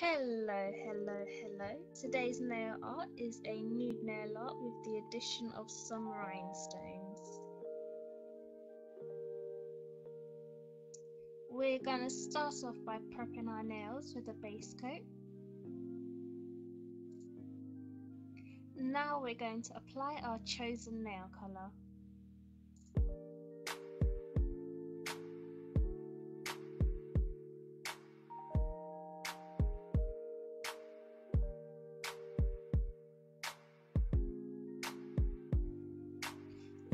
Hello, hello, hello. Today's nail art is a nude nail art with the addition of some rhinestones. We're going to start off by prepping our nails with a base coat. Now we're going to apply our chosen nail colour.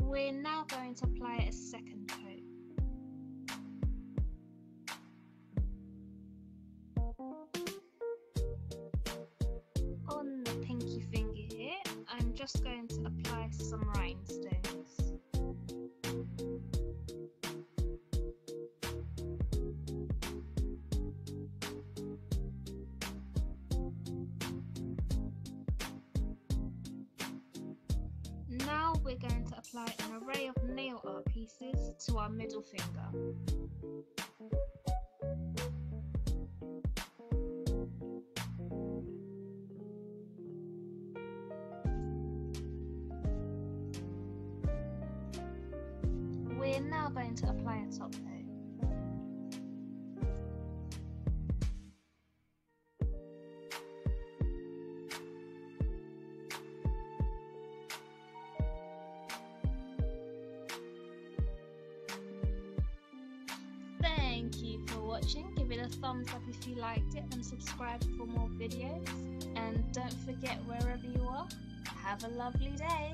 We're now going to apply a second coat. On the pinky finger here, I'm just going to apply some rhinestones. We're going to apply an array of nail art pieces to our middle finger. We're now going to apply a top coat. Thank you for watching. Give it a thumbs up if you liked it and subscribe for more videos. And don't forget wherever you are, have a lovely day.